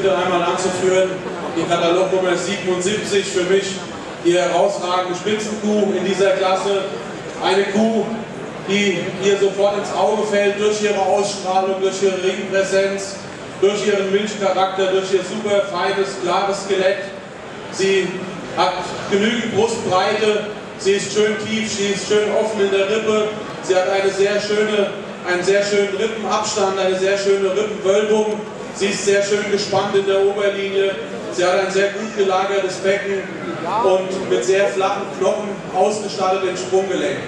bitte einmal anzuführen, die Katalognummer 77 für mich die herausragende Spitzenkuh in dieser Klasse. Eine Kuh, die ihr sofort ins Auge fällt durch ihre Ausstrahlung, durch ihre Ringpräsenz, durch ihren Milchcharakter, durch ihr super feines, klares Skelett. Sie hat genügend Brustbreite, sie ist schön tief, sie ist schön offen in der Rippe, sie hat eine sehr schöne, einen sehr schönen Rippenabstand, eine sehr schöne Rippenwölbung, sie ist sehr schön gespannt in der Oberlinie, sie hat ein sehr gut gelagertes Becken und mit sehr flachen Knochen ausgestattet im Sprunggelenk.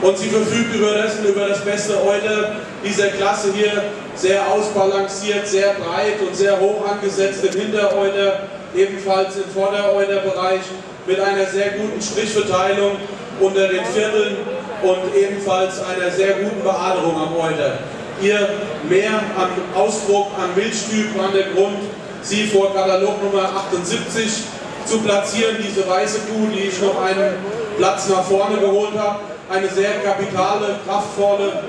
Und sie verfügt über das, über das beste Euter dieser Klasse hier, sehr ausbalanciert, sehr breit und sehr hoch angesetzt im Hintereuter, ebenfalls im Vordereuterbereich mit einer sehr guten Strichverteilung unter den Vierteln und ebenfalls einer sehr guten Beaderung am Euter. Hier mehr an Ausdruck, an Milchtyp an der Grund, sie vor Katalog Nummer 78 zu platzieren, diese weiße Kuh, die ich noch einen Platz nach vorne geholt habe. Eine sehr kapitale, kraftvolle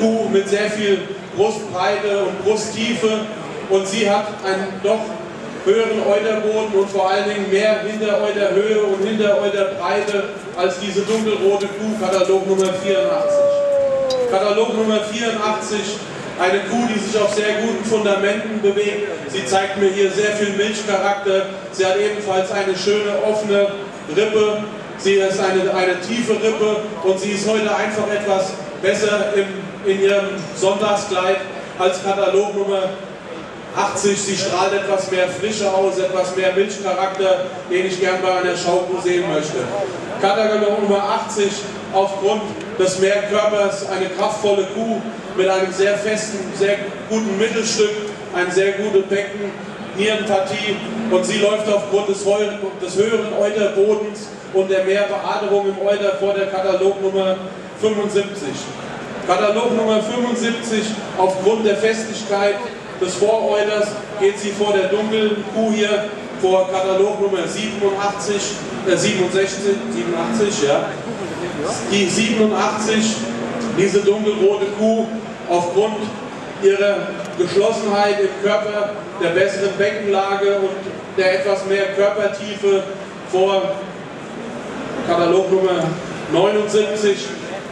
Kuh mit sehr viel Brustbreite und Brusttiefe. Und sie hat einen doch höheren Euterboden und vor allen Dingen mehr Hintereuterhöhe und Hintereuterbreite als diese dunkelrote Kuh, Katalog Nummer 84. Katalog Nummer 84, eine Kuh, die sich auf sehr guten Fundamenten bewegt. Sie zeigt mir hier sehr viel Milchcharakter. Sie hat ebenfalls eine schöne offene Rippe Sie ist eine, eine tiefe Rippe und sie ist heute einfach etwas besser im, in ihrem Sonntagskleid als Katalog Nummer 80. Sie strahlt etwas mehr Frische aus, etwas mehr Milchcharakter, den ich gern bei einer Schaukuh sehen möchte. Katalog Nummer 80 aufgrund des Mehrkörpers eine kraftvolle Kuh mit einem sehr festen, sehr guten Mittelstück, ein sehr gutes Becken, Nierenpartie und sie läuft aufgrund des, des höheren Euterbodens und der Mehrbeaderung im Euter vor der Katalognummer 75. Katalognummer 75, aufgrund der Festigkeit des Voreuters geht sie vor der dunklen Kuh hier vor Katalognummer 87, äh 67, 87, ja. Die 87, diese dunkelrote Kuh, aufgrund ihrer Geschlossenheit im Körper, der besseren Beckenlage und der etwas mehr Körpertiefe vor Katalognummer 79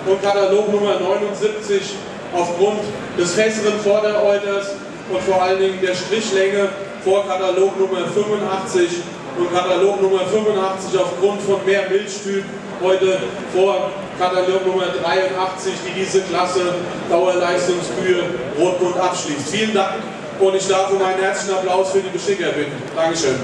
und Katalognummer 79 aufgrund des festeren Vordereuters und vor allen Dingen der Strichlänge vor Katalognummer 85 und Katalognummer 85 aufgrund von mehr Milchtyp heute vor Katalognummer 83, die diese Klasse Dauerleistungskühe Rotbund abschließt. Vielen Dank und ich darf um einen herzlichen Applaus für die Beschicker bitten. Dankeschön.